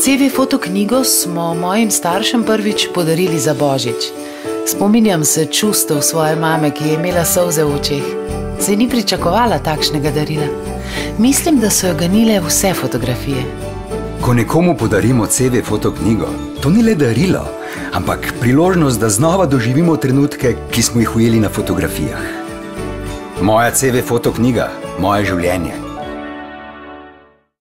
CV fotoknjigo smo mojim staršem prvič podarili za božič. Spominjam se čustev svoje mame, ki je imela solze v očeh. Se ni pričakovala takšnega darila. Mislim, da so jo ganile vse fotografije. Ko nekomu podarimo CV fotoknjigo, to ni le darilo, ampak priložnost, da znova doživimo trenutke, ki smo jih ujeli na fotografijah. Moja CV fotoknjiga, moje življenje.